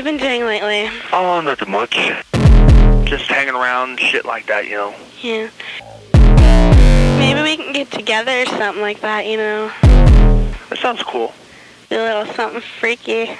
you been doing lately? Oh, nothing much. Just hanging around, shit like that, you know. Yeah. Maybe we can get together or something like that, you know. That sounds cool. Do a little something freaky.